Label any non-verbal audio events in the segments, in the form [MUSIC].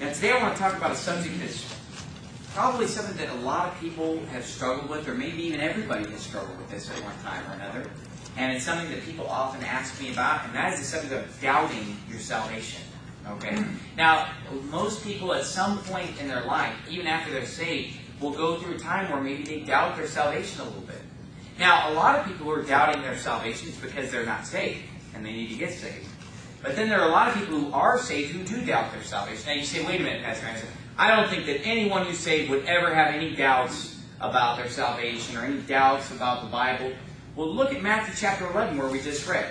Now, today I want to talk about a subject that's probably something that a lot of people have struggled with, or maybe even everybody has struggled with this at one time or another. And it's something that people often ask me about, and that is the subject of doubting your salvation. Okay? Now, most people at some point in their life, even after they're saved, will go through a time where maybe they doubt their salvation a little bit. Now, a lot of people who are doubting their salvation is because they're not saved, and they need to get saved. But then there are a lot of people who are saved who do doubt their salvation. Now you say, wait a minute, Pastor Anderson. I don't think that anyone who's saved would ever have any doubts about their salvation or any doubts about the Bible. Well, look at Matthew chapter 11 where we just read.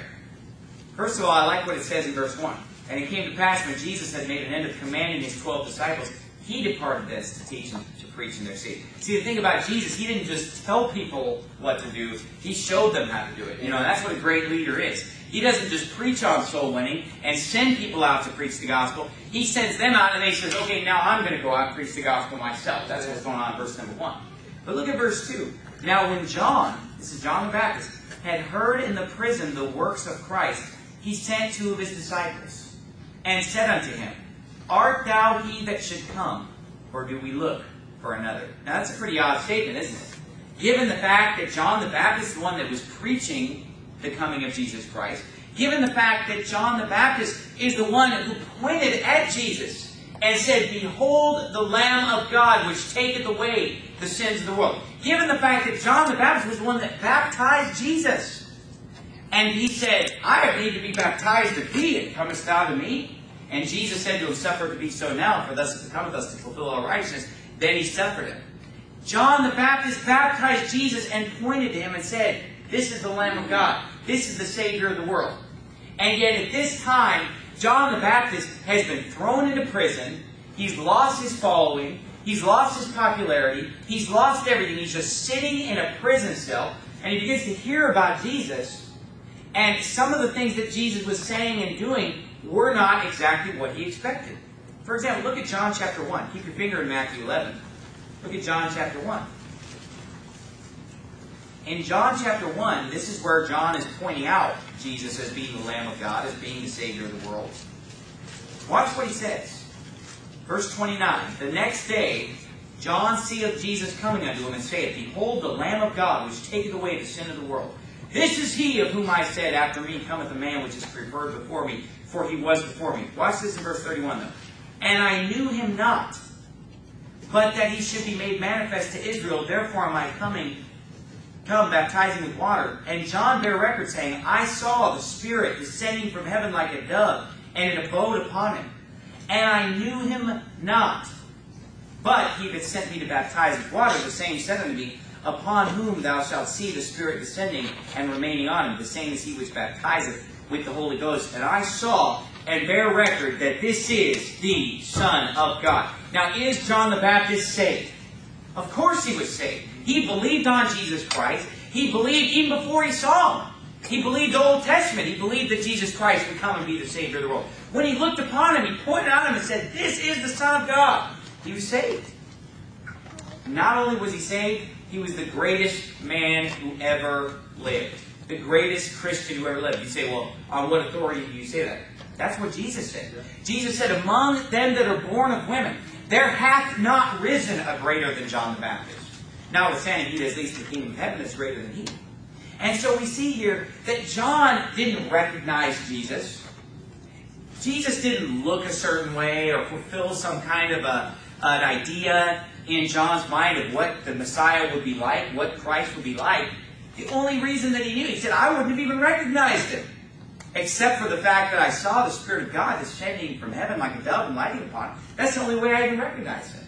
First of all, I like what it says in verse 1. And it came to pass when Jesus had made an end of commanding his twelve disciples, he departed thence to teach and to preach in their city. See, the thing about Jesus, he didn't just tell people what to do, he showed them how to do it. You know, that's what a great leader is. He doesn't just preach on soul winning and send people out to preach the gospel. He sends them out and they says, okay, now I'm going to go out and preach the gospel myself. That's what's going on in verse number 1. But look at verse 2. Now when John, this is John the Baptist, had heard in the prison the works of Christ, he sent two of his disciples and said unto him, Art thou he that should come, or do we look for another? Now that's a pretty odd statement, isn't it? Given the fact that John the Baptist is the one that was preaching the coming of Jesus Christ, given the fact that John the Baptist is the one who pointed at Jesus and said, Behold the Lamb of God which taketh away the sins of the world. Given the fact that John the Baptist was the one that baptized Jesus. And he said, I have need to be baptized of thee, and comest thou to me? And Jesus said to him, Suffer to be so now, for thus it becometh us to fulfill all righteousness. Then he suffered him. John the Baptist baptized Jesus and pointed to him and said, This is the Lamb of God. This is the Savior of the world. And yet at this time, John the Baptist has been thrown into prison. He's lost his following. He's lost his popularity. He's lost everything. He's just sitting in a prison cell. And he begins to hear about Jesus. And some of the things that Jesus was saying and doing were not exactly what he expected. For example, look at John chapter 1. Keep your finger in Matthew 11. Look at John chapter 1. In John chapter 1, this is where John is pointing out Jesus as being the Lamb of God, as being the Savior of the world. Watch what he says. Verse 29. The next day, John seeth Jesus coming unto him and saith, Behold the Lamb of God, which taketh away the sin of the world. This is he of whom I said, After me cometh a man which is preferred before me, for he was before me. Watch this in verse 31 though. And I knew him not, but that he should be made manifest to Israel. Therefore am I coming, come baptizing with water. And John bare record, saying, I saw the Spirit descending from heaven like a dove, and it abode upon him. And I knew him not. But he that sent me to baptize with water, the same said unto me, Upon whom thou shalt see the Spirit descending and remaining on him, the same is he which baptizeth with the Holy Ghost. And I saw and bear record that this is the Son of God. Now, is John the Baptist saved? Of course he was saved. He believed on Jesus Christ. He believed even before he saw him. He believed the Old Testament. He believed that Jesus Christ would come and be the Savior of the world. When he looked upon him, he pointed at him and said, This is the Son of God. He was saved. Not only was he saved, he was the greatest man who ever lived. The greatest Christian who ever lived. You say, well, on what authority do you say that? That's what Jesus said. Jesus said, Among them that are born of women, there hath not risen a greater than John the Baptist. Notwithstanding, he is least in the kingdom of heaven is greater than he. And so we see here that John didn't recognize Jesus. Jesus didn't look a certain way or fulfill some kind of a, an idea in John's mind of what the Messiah would be like, what Christ would be like. The only reason that he knew, he said, I wouldn't have even recognized him. Except for the fact that I saw the Spirit of God descending from heaven like a dove and lighting upon him. That's the only way I even recognized him.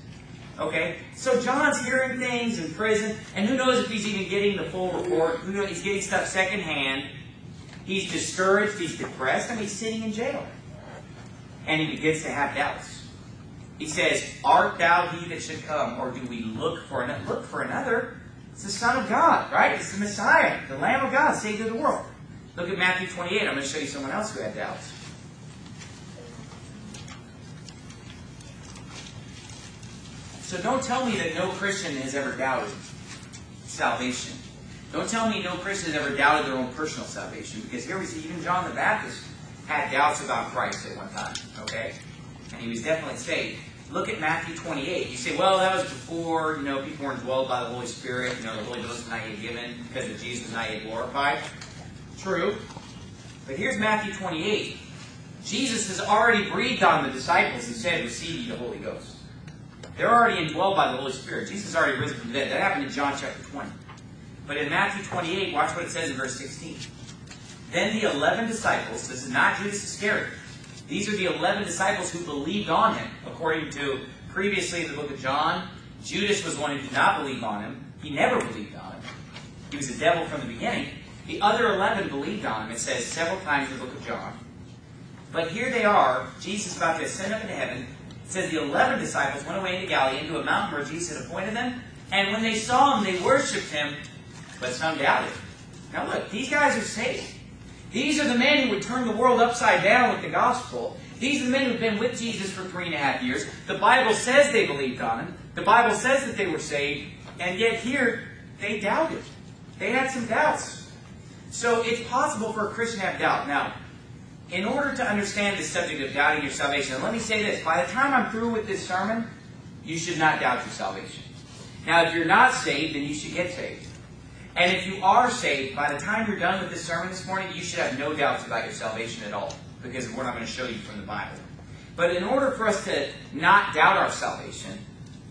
Okay? So John's hearing things in prison, and who knows if he's even getting the full report. Who knows? He's getting stuff secondhand. He's discouraged. He's depressed. I mean, he's sitting in jail. And he begins to have doubts. He says, Art thou he that should come, or do we look for another? Look for another. It's the Son of God, right? It's the Messiah, the Lamb of God, Savior of the world. Look at Matthew 28. I'm going to show you someone else who had doubts. So don't tell me that no Christian has ever doubted salvation. Don't tell me no Christian has ever doubted their own personal salvation, because here we see even John the Baptist had doubts about Christ at one time. Okay? and he was definitely saved. Look at Matthew 28. You say, well, that was before, you know, people weren't dwelled by the Holy Spirit, you know, the Holy Ghost was not yet given because of Jesus was not yet glorified. True. But here's Matthew 28. Jesus has already breathed on the disciples and said, receive ye the Holy Ghost. They're already indwelled by the Holy Spirit. Jesus already risen from the dead. That happened in John chapter 20. But in Matthew 28, watch what it says in verse 16. Then the eleven disciples, this is not Judas Iscariot, these are the eleven disciples who believed on him, according to previously in the book of John. Judas was one who did not believe on him. He never believed on him. He was a devil from the beginning. The other eleven believed on him, it says several times in the book of John. But here they are, Jesus about to ascend up into heaven. It says the eleven disciples went away into Galilee into a mountain where Jesus had appointed them. And when they saw him, they worshipped him, but some doubted. Now look, these guys are saved. These are the men who would turn the world upside down with the gospel. These are the men who've been with Jesus for three and a half years. The Bible says they believed on him. The Bible says that they were saved. And yet here, they doubted. They had some doubts. So it's possible for a Christian to have doubt. Now, in order to understand the subject of doubting your salvation, let me say this. By the time I'm through with this sermon, you should not doubt your salvation. Now, if you're not saved, then you should get saved. And if you are saved, by the time you're done with this sermon this morning, you should have no doubts about your salvation at all, because we're not going to show you from the Bible. But in order for us to not doubt our salvation,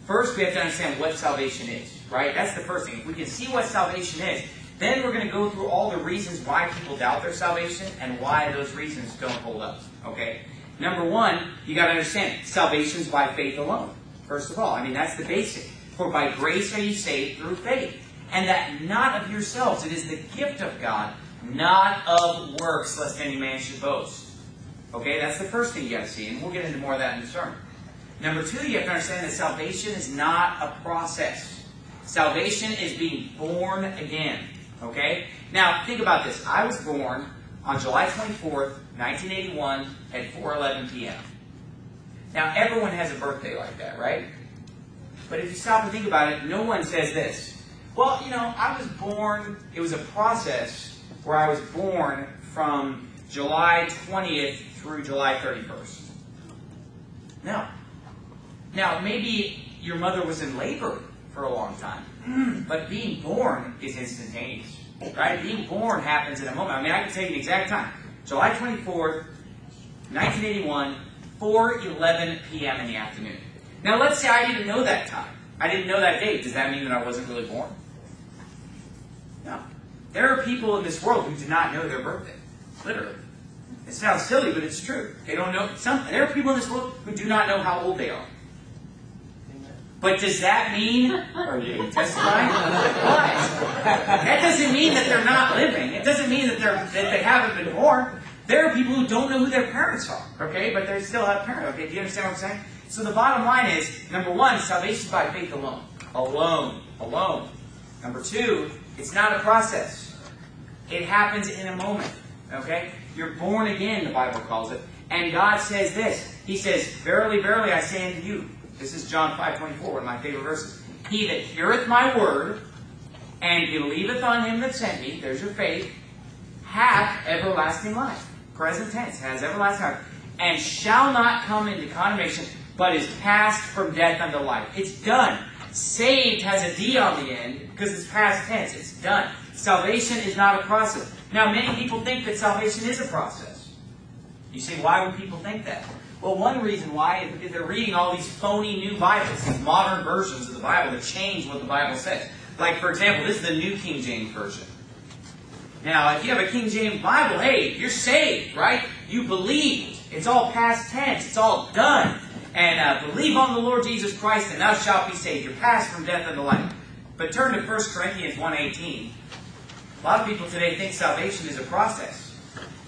first we have to understand what salvation is, right? That's the first thing. If we can see what salvation is, then we're going to go through all the reasons why people doubt their salvation and why those reasons don't hold up, okay? Number one, you got to understand, salvation is by faith alone, first of all. I mean, that's the basic. For by grace are you saved through faith and that not of yourselves. It is the gift of God, not of works, lest any man should boast. Okay, that's the first thing you got to see, and we'll get into more of that in the sermon. Number two, you have to understand that salvation is not a process. Salvation is being born again. Okay? Now, think about this. I was born on July 24th, 1981 at 4.11 p.m. Now, everyone has a birthday like that, right? But if you stop and think about it, no one says this. Well, you know, I was born, it was a process where I was born from July 20th through July 31st. No. Now, maybe your mother was in labor for a long time, but being born is instantaneous, right? Being born happens in a moment. I mean, I can tell you the exact time. July 24th, 1981, 4.11 p.m. in the afternoon. Now, let's say I didn't know that time. I didn't know that date. Does that mean that I wasn't really born? No. There are people in this world who do not know their birthday. Literally. It sounds silly, but it's true. They don't know. There are people in this world who do not know how old they are. But does that mean, are you testifying? What? That doesn't mean that they're not living. It doesn't mean that, they're, that they haven't been born. There are people who don't know who their parents are, okay? But they still have parents, okay? Do you understand what I'm saying? So the bottom line is, number one, salvation by faith alone. Alone. Alone. Number two, it's not a process. It happens in a moment. Okay? You're born again, the Bible calls it. And God says this. He says, Verily, verily, I say unto you. This is John 5.24, one of my favorite verses. He that heareth my word, and believeth on him that sent me, there's your faith, hath everlasting life. Present tense, has everlasting life. And shall not come into condemnation, but is passed from death unto life. It's done. Saved has a D on the end because it's past tense. It's done. Salvation is not a process. Now, many people think that salvation is a process. You say, why would people think that? Well, one reason why is because they're reading all these phony new Bibles, these modern versions of the Bible that change what the Bible says. Like, for example, this is the New King James Version. Now, if you have a King James Bible, hey, you're saved, right? You believed. It's all past tense. It's all done and uh, believe on the Lord Jesus Christ, and thou shalt be saved. You're passed from death unto life. But turn to 1 Corinthians 1.18. A lot of people today think salvation is a process.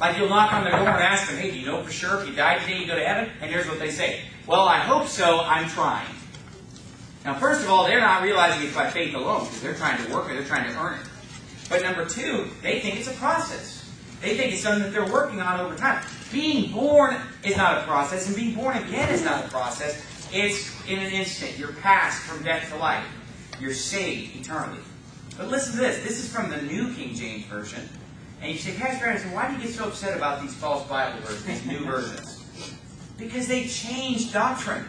Like you'll knock on their door and ask them, hey, do you know for sure if you die today you go to heaven? And here's what they say. Well, I hope so. I'm trying. Now, first of all, they're not realizing it's by faith alone because they're trying to work it. They're trying to earn it. But number two, they think it's a process. They think it's something that they're working on over time. Being born is not a process, and being born again is not a process. It's in an instant. You're passed from death to life. You're saved eternally. But listen to this. This is from the New King James Version. And you say, Pastor Anderson, why do you get so upset about these false Bible versions, these new versions? Because they change doctrine.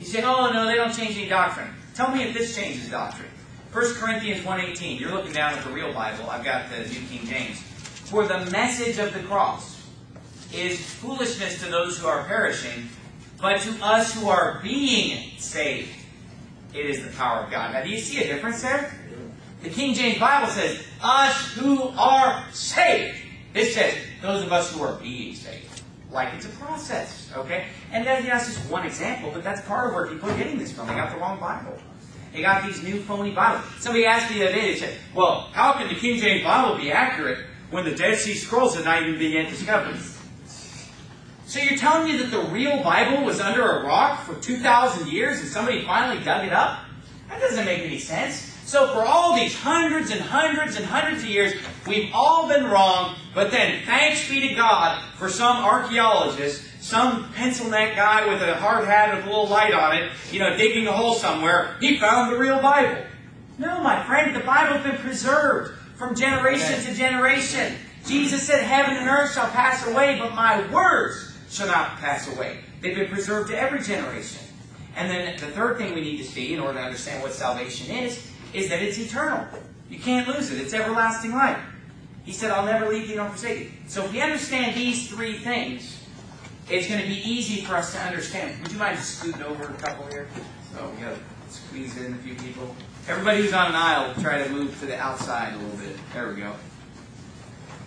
You say, oh, no, they don't change any doctrine. Tell me if this changes doctrine. 1 Corinthians 1.18. You're looking down at the real Bible. I've got the New King James. For the message of the cross is foolishness to those who are perishing, but to us who are being saved, it is the power of God. Now, do you see a difference there? The King James Bible says, us who are saved. This says, those of us who are being saved. Like it's a process, okay? And then, that's just one example, but that's part of where people are getting this from. They got the wrong Bible. They got these new phony Bibles. Somebody asked me the other day, they said, well, how can the King James Bible be accurate when the Dead Sea Scrolls have not even been yet discovered? So you're telling me that the real Bible was under a rock for 2,000 years and somebody finally dug it up? That doesn't make any sense. So for all these hundreds and hundreds and hundreds of years, we've all been wrong, but then thanks be to God for some archaeologist, some pencil neck guy with a hard hat with a little light on it, you know, digging a hole somewhere, he found the real Bible. No, my friend, the Bible's been preserved from generation to generation. Jesus said, Heaven and earth shall pass away, but my words shall not pass away. They've been preserved to every generation. And then the third thing we need to see in order to understand what salvation is, is that it's eternal. You can't lose it. It's everlasting life. He said, I'll never leave you nor forsake you. So if we understand these three things, it's going to be easy for us to understand. Would you mind just scooting over a couple here? So we got to squeeze in a few people. Everybody who's on an aisle, try to move to the outside a little bit. There we go.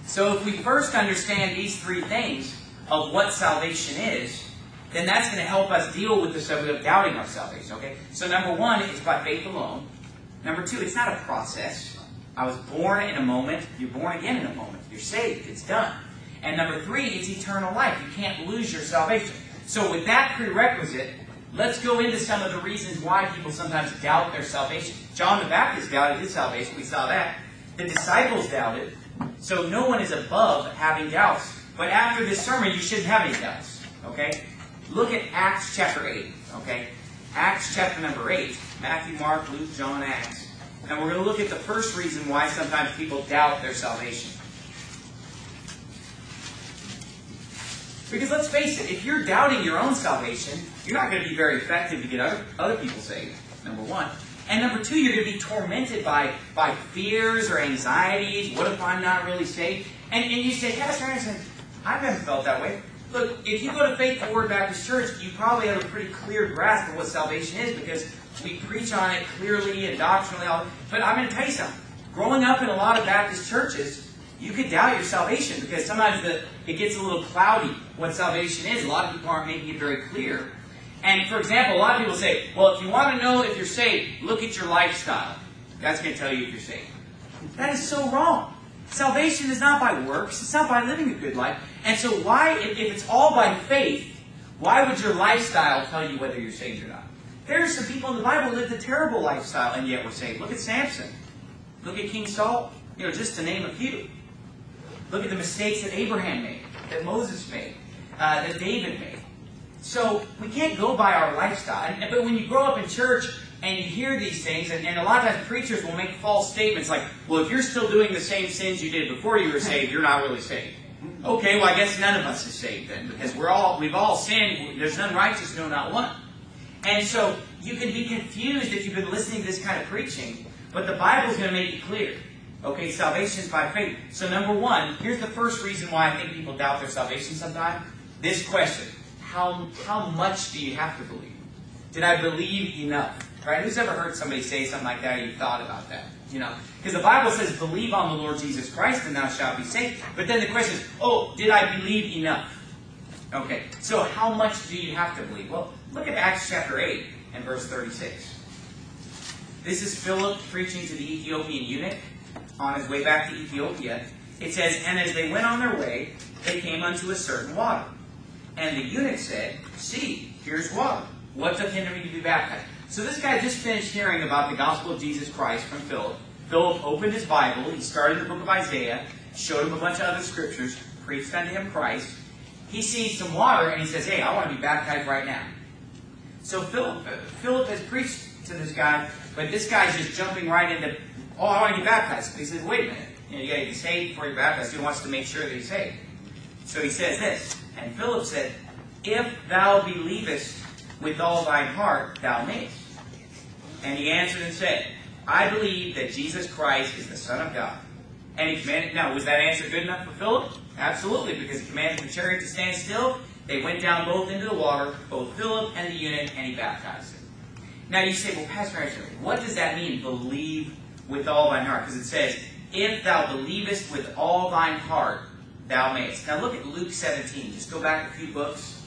So if we first understand these three things of what salvation is, then that's going to help us deal with the subject of doubting our salvation. Okay? So number one, is by faith alone. Number two, it's not a process. I was born in a moment. You're born again in a moment. You're saved. It's done. And number three, it's eternal life. You can't lose your salvation. So with that prerequisite, let's go into some of the reasons why people sometimes doubt their salvation. John the Baptist doubted his salvation. We saw that. The disciples doubted. So no one is above having doubts. But after this sermon, you shouldn't have any doubts. Okay? Look at Acts chapter 8. Okay? Acts chapter number 8. Matthew, Mark, Luke, John, Acts. And we're going to look at the first reason why sometimes people doubt their salvation. Because let's face it, if you're doubting your own salvation, you're not going to be very effective to get other, other people saved, number one. And number two, you're going to be tormented by, by fears or anxieties. What if I'm not really saved? And, and you say, Pastor Anderson, I haven't felt that way. Look, if you go to Faithful Word Baptist Church, you probably have a pretty clear grasp of what salvation is because we preach on it clearly and doctrinally. But I'm going to tell you something. Growing up in a lot of Baptist churches, you could doubt your salvation because sometimes the, it gets a little cloudy what salvation is. A lot of people aren't making it very clear. And for example, a lot of people say, well, if you want to know if you're saved, look at your lifestyle. That's going to tell you if you're saved. That is so wrong. Salvation is not by works. It's not by living a good life. And so why, if it's all by faith, why would your lifestyle tell you whether you're saved or not? There are some people in the Bible who lived a terrible lifestyle and yet were saved. Look at Samson. Look at King Saul. You know, just to name a few. Look at the mistakes that Abraham made, that Moses made, uh, that David made. So we can't go by our lifestyle. But when you grow up in church and you hear these things, and, and, a lot of times preachers will make false statements like, well, if you're still doing the same sins you did before you were saved, you're not really saved. Okay, well, I guess none of us is saved then, because we're all we've all sinned. There's none righteous, no, not one. And so you can be confused if you've been listening to this kind of preaching, but the Bible's going to make it clear. Okay, salvation is by faith. So number one, here's the first reason why I think people doubt their salvation sometimes. This question. How, how much do you have to believe? Did I believe enough? Right? Who's ever heard somebody say something like that or you thought about that? You know? Because the Bible says, believe on the Lord Jesus Christ and thou shalt be saved. But then the question is, oh, did I believe enough? Okay, so how much do you have to believe? Well, look at Acts chapter 8 and verse 36. This is Philip preaching to the Ethiopian eunuch on his way back to Ethiopia. It says, And as they went on their way, they came unto a certain water. And the eunuch said, See, here's water. What doth hinder me to be baptized? So this guy just finished hearing about the gospel of Jesus Christ from Philip. Philip opened his Bible. He started the book of Isaiah, showed him a bunch of other scriptures, preached unto him Christ. He sees some water and he says, Hey, I want to be baptized right now. So Philip, Philip has preached to this guy, but this guy's just jumping right into, Oh, I want to get baptized. He says, Wait a minute. You, know, you got to be saved before you're baptized. He wants to make sure that he's saved. So he says this. And Philip said, If thou believest with all thine heart, thou mayest. And he answered and said, I believe that Jesus Christ is the Son of God. And he commanded, now, was that answer good enough for Philip? Absolutely, because he commanded the chariot to stand still. They went down both into the water, both Philip and the eunuch, and he baptized him. Now you say, well, Pastor Asher, what does that mean, believe with all thine heart? Because it says, if thou believest with all thine heart, thou mayest. Now look at Luke 17. Just go back a few books.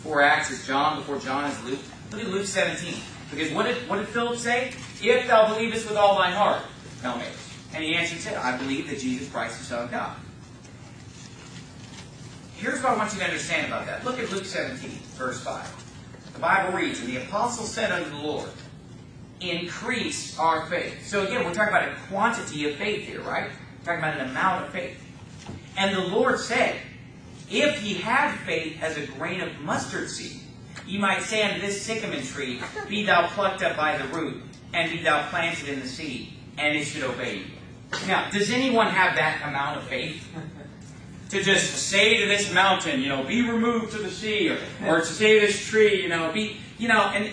Before Acts is John, before John is Luke. Look at Luke 17. Because what did, what did Philip say? If thou believest with all thine heart, thou mayest. And he answered and said, I believe that Jesus Christ is the Son of God. Here's what I want you to understand about that. Look at Luke 17, verse 5. The Bible reads, And the apostle said unto the Lord, Increase our faith. So again, we're talking about a quantity of faith here, right? We're talking about an amount of faith. And the Lord said, If ye have faith as a grain of mustard seed, ye might say unto this sycamore tree, Be thou plucked up by the root, and be thou planted in the sea, and it should obey you. Now, does anyone have that amount of faith? To just say to this mountain, you know, be removed to the sea, or, or to say to this tree, you know, be, you know, and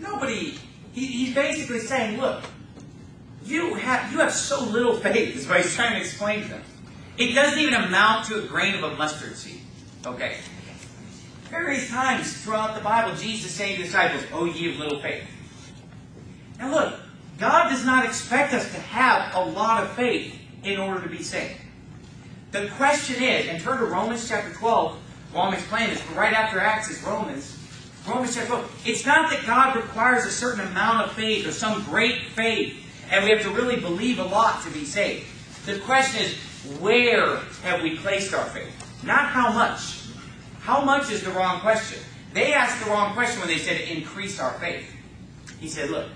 nobody, he, he's basically saying, look, you have, you have so little faith, is what he's trying to explain to them. It doesn't even amount to a grain of a mustard seed. Okay. Various times throughout the Bible, Jesus is saying to disciples, Oh, ye of little faith. Now look, God does not expect us to have a lot of faith in order to be saved. The question is, and turn to Romans chapter 12 while I'm explaining this, but right after Acts is Romans. Romans chapter 12. It's not that God requires a certain amount of faith or some great faith, and we have to really believe a lot to be saved. The question is, where have we placed our faith? Not how much. How much is the wrong question. They asked the wrong question when they said increase our faith. He said, look,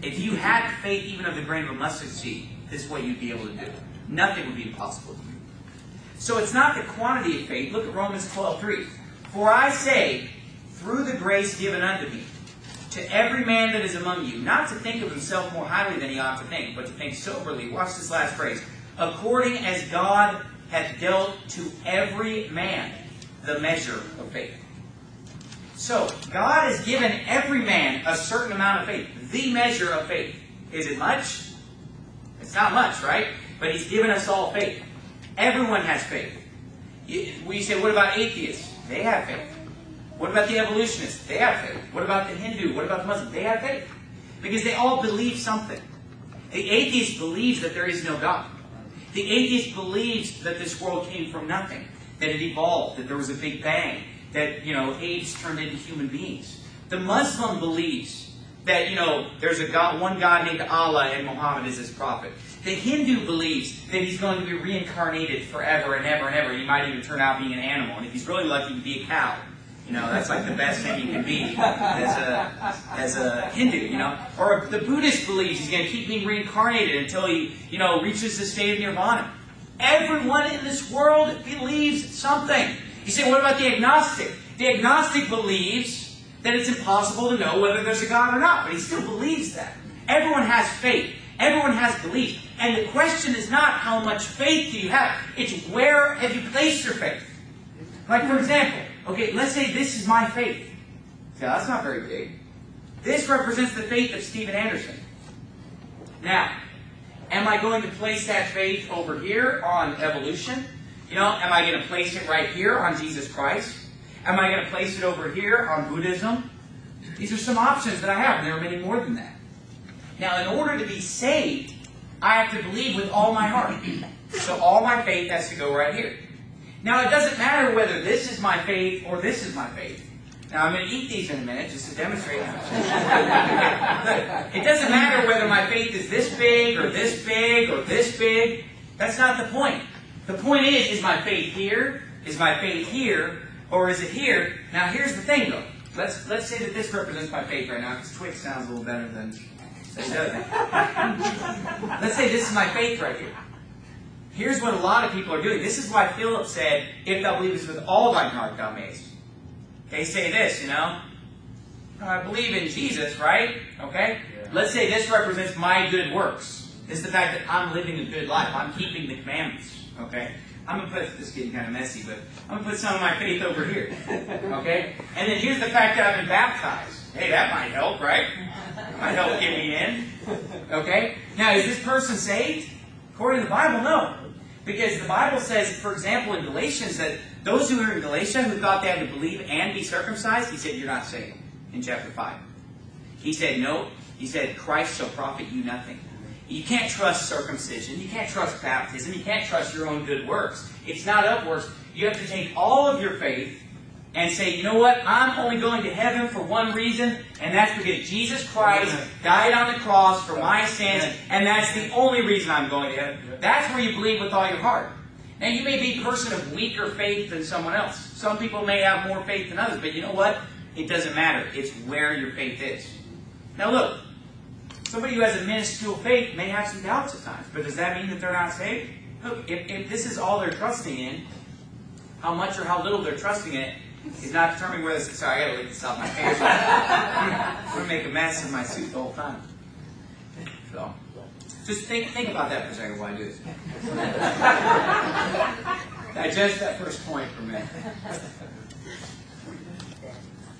if you had faith even of the grain of a mustard seed, this is what you'd be able to do. Nothing would be impossible. So it's not the quantity of faith. Look at Romans 12, 3. For I say, through the grace given unto me, to every man that is among you, not to think of himself more highly than he ought to think, but to think soberly. Watch this last phrase. According as God hath dealt to every man the measure of faith. So, God has given every man a certain amount of faith, the measure of faith. Is it much? It's not much, right? But He's given us all faith. Everyone has faith. We say, what about atheists? They have faith. What about the evolutionists? They have faith. What about the Hindu? What about the Muslim? They have faith. Because they all believe something. The atheist believes that there is no God. The atheist believes that this world came from nothing, that it evolved, that there was a big bang, that, you know, apes turned into human beings. The Muslim believes that, you know, there's a God, one God named Allah and Muhammad is his prophet. The Hindu believes that he's going to be reincarnated forever and ever and ever. He might even turn out being an animal. And if he's really lucky, he'd be a cow. You know, that's like the best thing you can be as a, as a Hindu, you know. Or the Buddhist believes he's going to keep being reincarnated until he, you know, reaches the state of nirvana. Everyone in this world believes something. You say, what about the agnostic? The agnostic believes that it's impossible to know whether there's a God or not, but he still believes that. Everyone has faith. Everyone has belief. And the question is not how much faith do you have. It's where have you placed your faith. Like, for example, okay, let's say this is my faith. Yeah, that's not very big. This represents the faith of Steven Anderson. Now, am I going to place that faith over here on evolution? You know, am I going to place it right here on Jesus Christ? Am I going to place it over here on Buddhism? These are some options that I have, and there are many more than that. Now, in order to be saved, I have to believe with all my heart. So all my faith has to go right here. Now, it doesn't matter whether this is my faith or this is my faith. Now, I'm going to eat these in a minute just to demonstrate. it doesn't matter whether my faith is this big or this big or this big. That's not the point. The point is, is my faith here? Is my faith here? Or is it here? Now, here's the thing, though. Let's, let's say that this represents my faith right now, because Twix sounds a little better than it let's say this is my faith right here. Here's what a lot of people are doing. This is why Philip said, If thou believest with all thine heart, thou mayest. They say this, you know. I believe in Jesus, right? Okay? Yeah. Let's say this represents my good works. This is the fact that I'm living a good life. I'm keeping the commandments. Okay? I'm gonna put this is getting kind of messy, but I'm gonna put some of my faith over here. Okay? And then here's the fact that I've been baptized. Hey, that might help, right? Might help get me in. Okay? Now, is this person saved? According to the Bible, no. Because the Bible says, for example, in Galatians, that those who were in Galatia who thought they had to believe and be circumcised, he said, You're not saved. In chapter 5. He said, No. He said, Christ shall profit you nothing. You can't trust circumcision. You can't trust baptism. You can't trust your own good works. It's not of works. You have to take all of your faith and say, you know what? I'm only going to heaven for one reason, and that's because Jesus Christ died on the cross for my sins, and that's the only reason I'm going to heaven. That's where you believe with all your heart. Now, you may be a person of weaker faith than someone else. Some people may have more faith than others, but you know what? It doesn't matter. It's where your faith is. Now, look, somebody who has a minuscule faith may have some doubts at times, but does that mean that they're not saved? Look, if, if this is all they're trusting in, how much or how little they're trusting in it is not determining whether it's. Sorry, I gotta leave this off my pants. [LAUGHS] I'm gonna make a mess of my suit the whole time. So, just think, think about that for a second while I do this. Digest that first point for a minute.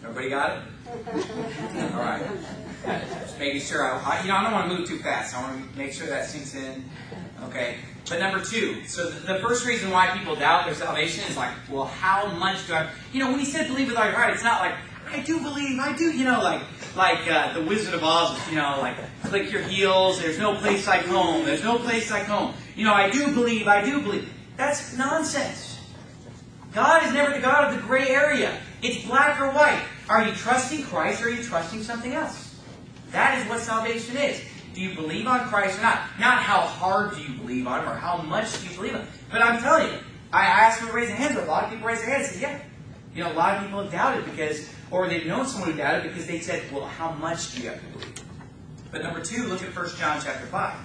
Everybody got it? All right. Just making sure. I, you know, I don't want to move too fast. I want to make sure that sinks in. Okay. But number two, so the, first reason why people doubt their salvation is like, well, how much do I? You know, when he said believe with all your heart, it's not like I do believe, I do. You know, like like uh, the Wizard of Oz. You know, like click your heels. There's no place like home. There's no place like home. You know, I do believe. I do believe. That's nonsense. God is never the God of the gray area. It's black or white. Are you trusting Christ or are you trusting something else? That is what salvation is. Do you believe on Christ or not? Not how hard do you believe on him or how much do you believe on him. But I'm telling you, I asked for raise a hand, but a lot of people raise their hands and say, yeah. You know, a lot of people have doubted because, or they've known someone who doubted because they said, well, how much do you have to believe? But number two, look at 1 John chapter 5.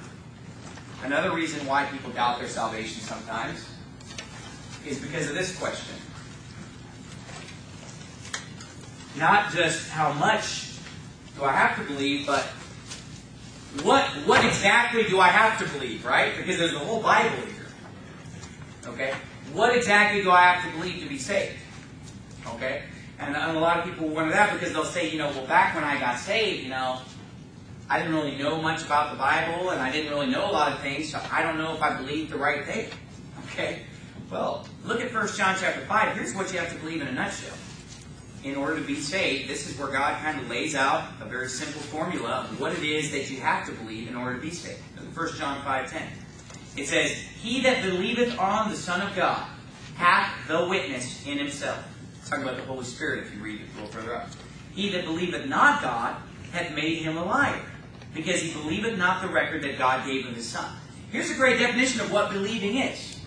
Another reason why people doubt their salvation sometimes is because of this question. Not just how much do I have to believe, but what what exactly do I have to believe, right? Because there's the whole Bible here. Okay? What exactly do I have to believe to be saved? Okay? And, and a lot of people wonder that because they'll say, you know, well, back when I got saved, you know, I didn't really know much about the Bible and I didn't really know a lot of things, so I don't know if I believed the right thing. [LAUGHS] Okay? Well, look at 1 John chapter 5. Here's what you have to believe in a nutshell. In order to be saved, this is where God kind of lays out a very simple formula of what it is that you have to believe in order to be saved. 1 John 5.10. It says, He that believeth on the Son of God hath the witness in himself. It's talking about the Holy Spirit if you read it a little further up. He that believeth not God hath made him a liar, because he believeth not the record that God gave of his Son. Here's a great definition of what believing is.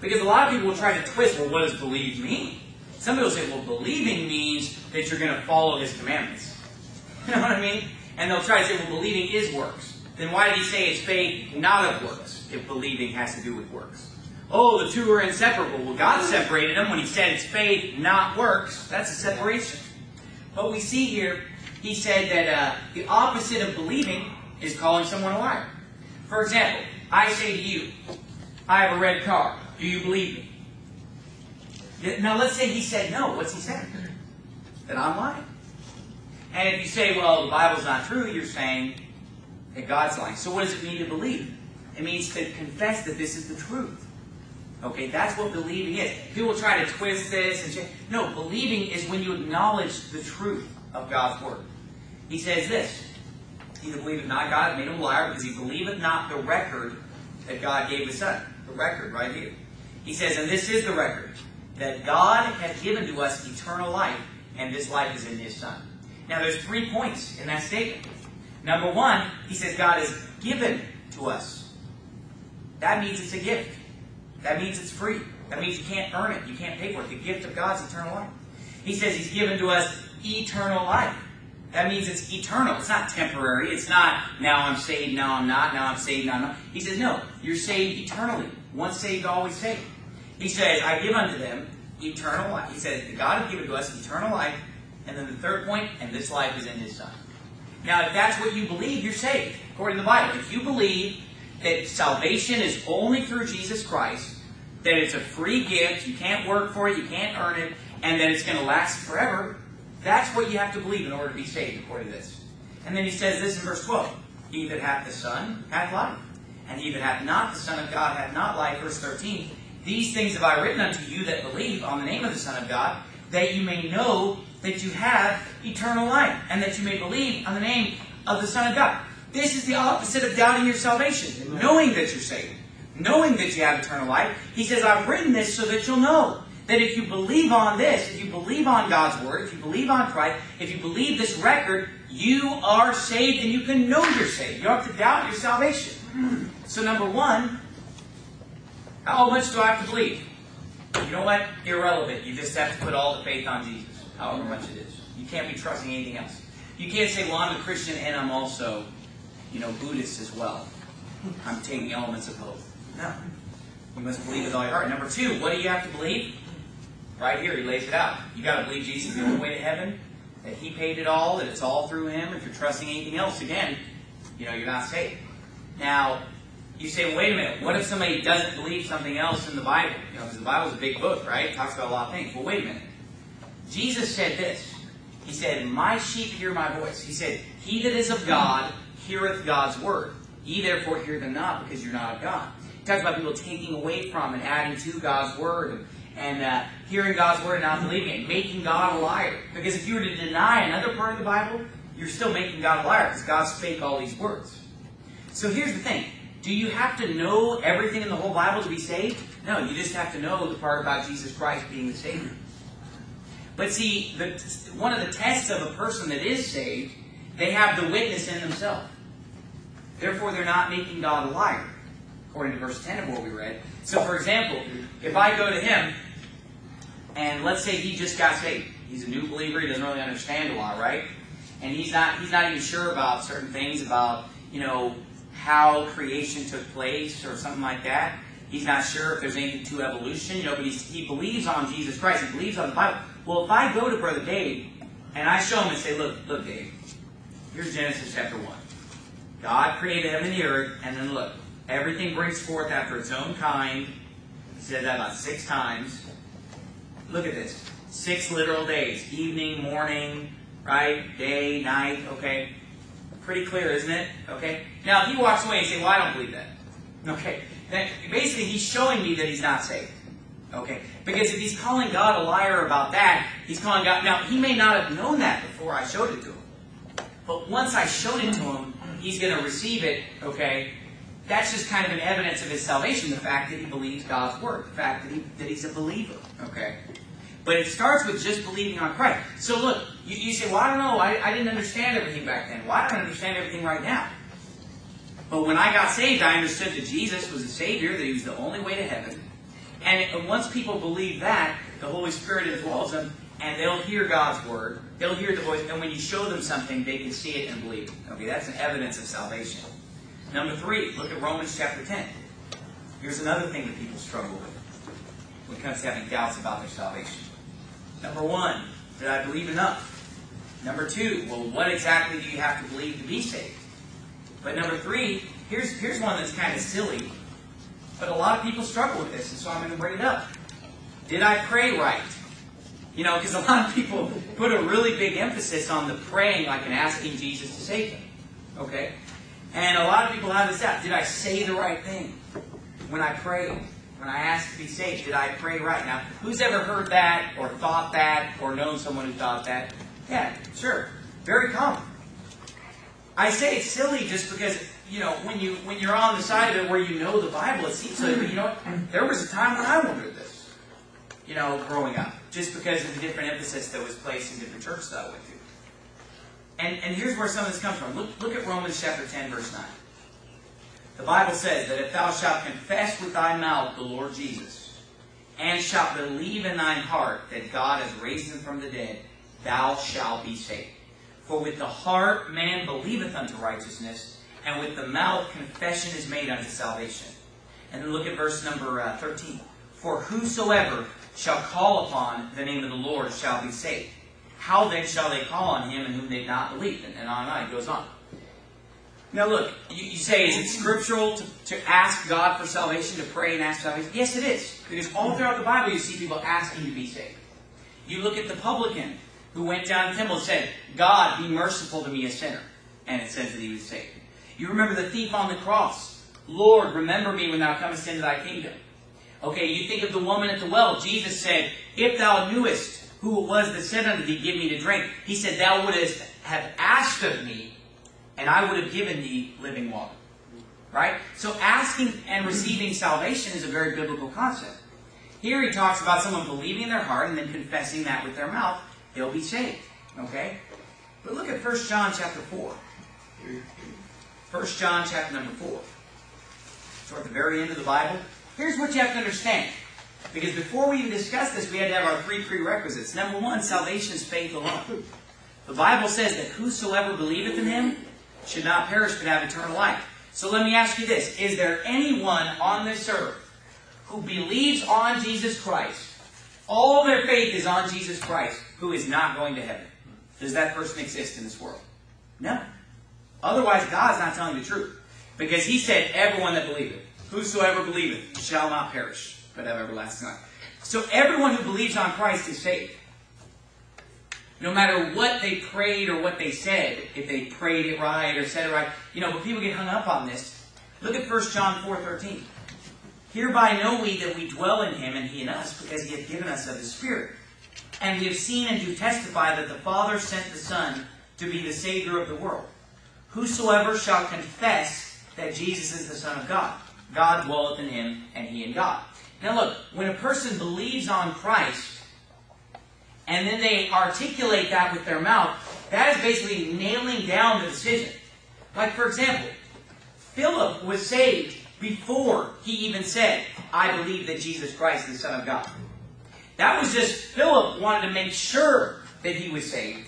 Because a lot of people will try to twist, well, what does believe mean? Some people say, well, believing means that you're going to follow his commandments. [LAUGHS] You know what I mean? And they'll try to say, well, believing is works. Then why did he say it's faith, not of works, if believing has to do with works? Oh, the two are inseparable. Well, God separated them when he said it's faith, not works. That's a separation. But we see here, he said that uh, the opposite of believing is calling someone a liar. For example, I say to you, I have a red car. Do you believe me? Now, let's say he said no. What's he saying? That I'm lying. And if you say, well, the Bible's not true, you're saying that God's lying. So what does it mean to believe? It means to confess that this is the truth. Okay, that's what believing is. People try to twist this and say, no, believing is when you acknowledge the truth of God's Word. He says this, He that believeth not God made him a liar because he believeth not the record that God gave his Son. The record right here. He says, and this is the record, that God has given to us eternal life, and this life is in his Son. Now there's three points in that statement. Number one, he says God has given to us. That means it's a gift. That means it's free. That means you can't earn it. You can't pay for it. The gift of God's eternal life. He says he's given to us eternal life. That means it's eternal. It's not temporary. It's not now I'm saved, now I'm not, now I'm saved, now I'm not. He says, no, you're saved eternally. Once saved, always saved. He says, I give unto them eternal life. He says, God has given to us eternal life. And then the third point, and this life is in His Son. Now, if that's what you believe, you're saved, according to the Bible. If you believe that salvation is only through Jesus Christ, that it's a free gift, you can't work for it, you can't earn it, and that it's going to last forever, that's what you have to believe in order to be saved, according to this. And then he says this in verse 12 He that hath the Son hath life, and he that hath not the Son of God hath not life. Verse 13 These things have I written unto you that believe on the name of the Son of God, that you may know that you have eternal life, and that you may believe on the name of the Son of God. This is the opposite of doubting your salvation, Amen. knowing that you're saved, knowing that you have eternal life. He says, I've written this so that you'll know that if you believe on this, if you believe on God's Word, if you believe on Christ, if you believe this record, you are saved and you can know you're saved. You don't have to doubt your salvation. So, number one, how much do I have to believe? You know what? Irrelevant. You just have to put all the faith on Jesus, however much it is. You can't be trusting anything else. You can't say, well, I'm a Christian and I'm also you know, Buddhist as well. I'm taking elements of both. No. You must believe with all your heart. Number two, what do you have to believe? Right here, he lays it out. You got to believe Jesus is the only way to heaven, that he paid it all, that it's all through him. If you're trusting anything else, again, you know, you're not saved. Now, you say, wait a minute, what if somebody doesn't believe something else in the Bible? You know, because the Bible's a big book, right? It talks about a lot of things. Well, wait a minute. Jesus said this. He said, My sheep hear my voice. He said, He that is of God heareth God's word. Ye therefore hear them not, because you're not of God. He talks about people taking away from and adding to God's word, and, and uh, hearing God's word and not believing it, making God a liar. Because if you were to deny another part of the Bible, you're still making God a liar, because God spake all these words. So here's the thing. Do you have to know everything in the whole Bible to be saved? No, you just have to know the part about Jesus Christ being the Savior. But see, the, one of the tests of a person that is saved, they have the witness in themselves. Therefore, they're not making God a liar, according to verse 10 of what we read. So, for example, if I go to him, and let's say he just got saved. He's a new believer, he doesn't really understand a lot, right? And he's not he's not even sure about certain things about, you know, how creation took place or something like that. He's not sure if there's anything to evolution, you know, but he believes on Jesus Christ. He believes on the Bible. Well, if I go to Brother Dave and I show him and say, look, look, Dave, here's Genesis chapter 1. God created heaven and the earth, and then look, everything brings forth after its own kind. He said that about six times. Look at this. Six literal days. Evening, morning, right? Day, night, okay? Pretty clear, isn't it? Okay? Now, if he walks away and say, well, I don't believe that. Okay. Then basically, he's showing me that he's not saved. Okay? Because if he's calling God a liar about that, he's calling God. Now, he may not have known that before I showed it to him. But once I showed it to him, he's going to receive it, okay, that's just kind of an evidence of his salvation, the fact that he believes God's word, the fact that, he, that he's a believer, okay? But it starts with just believing on Christ. So look, you, you say, well, I don't know, I, I didn't understand everything back then. Well, I don't understand everything right now. But when I got saved, I understood that Jesus was the Savior, that He was the only way to heaven. And once people believe that, the Holy Spirit indwells them, and they'll hear God's word. They'll hear the voice, and when you show them something, they can see it and believe it. Okay, that's an evidence of salvation. Number three, look at Romans chapter 10. Here's another thing that people struggle with when it comes to having doubts about their salvation. Number one, did I believe enough? Number two, well, what exactly do you have to believe to be saved? But number three, here's, here's one that's kind of silly, but a lot of people struggle with this, and so I'm going to bring it up. Did I pray right? You know, because a [LAUGHS] lot of people put a really big emphasis on the praying, like and asking Jesus to save them. Okay? And a lot of people have this doubt. Did I say the right thing when I prayed? When I asked to be saved, did I pray right? Now, who's ever heard that or thought that or known someone who thought that? Yeah, sure. Very common. I say it's silly just because, you know, when you when you're on the side of it where you know the Bible, it seems like, you know, there was a time when I wondered this you know, growing up, just because of the different emphasis that was placed in different churches that I went to. And, and here's where some of this comes from. Look, look at Romans chapter 10, verse 9. The Bible says that if thou shalt confess with thy mouth the Lord Jesus, and shalt believe in thine heart that God has raised him from the dead, thou shalt be saved. For with the heart man believeth unto righteousness, and with the mouth confession is made unto salvation. And then look at verse number uh, 13. For whosoever shall call upon the name of the Lord shall be saved. How then shall they call on him in whom they not believed? And, and on and on. It goes on. Now, look, you, you say, is it scriptural to, to ask God for salvation, to pray and ask salvation? Yes, it is. Because all throughout the Bible, you see people asking to be saved. You look at the publican who went down the temple and said, God, be merciful to me, a sinner. And it says that he was saved. You remember the thief on the cross. Lord, remember me when thou comest into thy kingdom. Okay, you think of the woman at the well. Jesus said, If thou knewest who it was that said unto thee, Give me to drink, he said, Thou wouldst have asked of me, and I would have given thee living water. Right? So asking and receiving salvation is a very biblical concept. Here he talks about someone believing in their heart and then confessing that with their mouth, they'll be saved. Okay? But look at 1 John chapter 4. 1 John chapter number 4. So at the very end of the Bible, here's what you have to understand. Because before we even discuss this, we had to have our three prerequisites. Number one, salvation is faith alone. The Bible says that whosoever believeth in him should not perish but have eternal life. So let me ask you this. Is there anyone on this earth who believes on Jesus Christ, all their faith is on Jesus Christ, who is not going to heaven? Does that person exist in this world? No. Otherwise, God's not telling the truth. Because he said, everyone that believeth, whosoever believeth, shall not perish, but have everlasting life. So everyone who believes on Christ is saved. No matter what they prayed or what they said, if they prayed it right or said it right, you know, but people get hung up on this. Look at 1 John 4.13. Hereby know we that we dwell in him and he in us, because he hath given us of his Spirit. And we have seen and do testify that the Father sent the Son to be the Savior of the world. Whosoever shall confess that Jesus is the Son of God, God dwelleth in him, and he in God. Now look, when a person believes on Christ, and then they articulate that with their mouth, that is basically nailing down the decision. Like, for example, Philip was saved before he even said, I believe that Jesus Christ is the Son of God. That was just, Philip wanted to make sure that he was saved.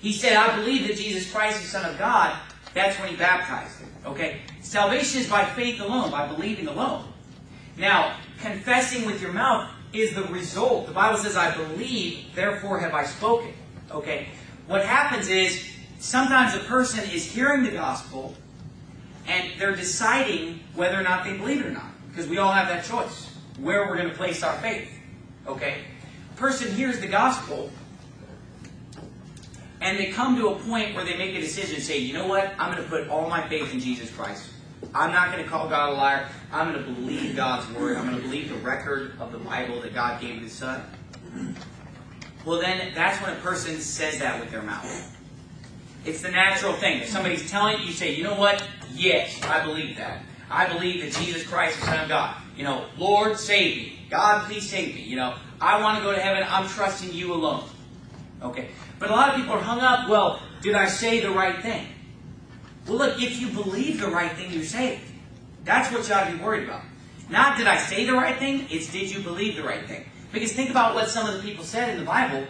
He said, I believe that Jesus Christ is the Son of God. That's when he baptized him. Okay? Salvation is by faith alone, by believing alone. Now, confessing with your mouth is the result. The Bible says, I believe, therefore have I spoken. Okay? What happens is, sometimes a person is hearing the gospel, and they're deciding whether or not they believe it or not. Because we all have that choice, where we're going to place our faith. Okay? A person hears the gospel, and they come to a point where they make a decision say, you know what? I'm going to put all my faith in Jesus Christ. I'm not going to call God a liar. I'm going to believe God's word. I'm going to believe the record of the Bible that God gave His Son. Well, then that's when a person says that with their mouth. It's the natural thing. If somebody's telling you, you say, you know what? Yes, I believe that. I believe that Jesus Christ is the Son of God. You know, Lord, save me. God, please save me. You know, I want to go to heaven. I'm trusting you alone. Okay. But a lot of people are hung up, well, did I say the right thing? Well, look, if you believe the right thing, you're saved. That's what you ought to be worried about. Not did I say the right thing, it's did you believe the right thing. Because think about what some of the people said in the Bible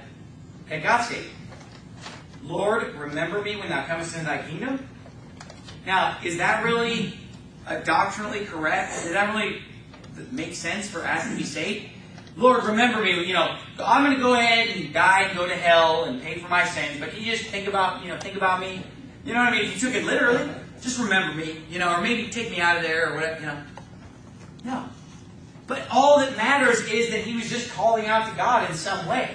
that got saved. Lord, remember me when thou comest into thy kingdom? Now, is that really uh, doctrinally correct? Did that really make sense for us to be saved? Lord, remember me. You know, I'm going to go ahead and die and go to hell and pay for my sins. But can you just think about, you know, think about me? You know what I mean? If you took it literally, just remember me. You know, or maybe take me out of there or whatever. You know, no. But all that matters is that he was just calling out to God in some way.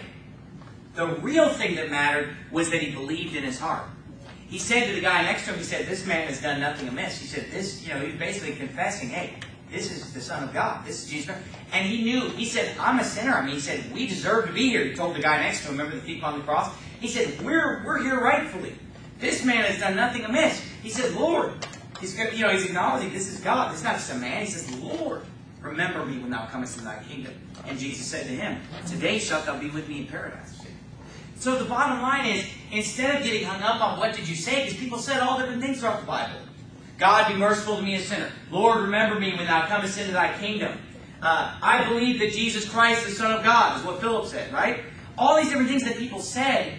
The real thing that mattered was that he believed in his heart. He said to the guy next to him, he said, "This man has done nothing amiss." He said, "This, you know, he's basically confessing, hey." This is the Son of God. This is Jesus Christ. And he knew, he said, I'm a sinner. I mean, he said, we deserve to be here. He told the guy next to him, remember the thief on the cross? He said, we're, we're here rightfully. This man has done nothing amiss. He said, Lord. He's, you know, he's acknowledging this is God. Is not just a man. He says, Lord, remember me when thou comest in thy kingdom. And Jesus said to him, Today shalt thou be with me in paradise. So the bottom line is, instead of getting hung up on what did you say, because people said all different things throughout the Bible. God be merciful to me, a sinner. Lord, remember me when thou comest into thy kingdom. Uh, I believe that Jesus Christ is the Son of God, is what Philip said, right? All these different things that people said,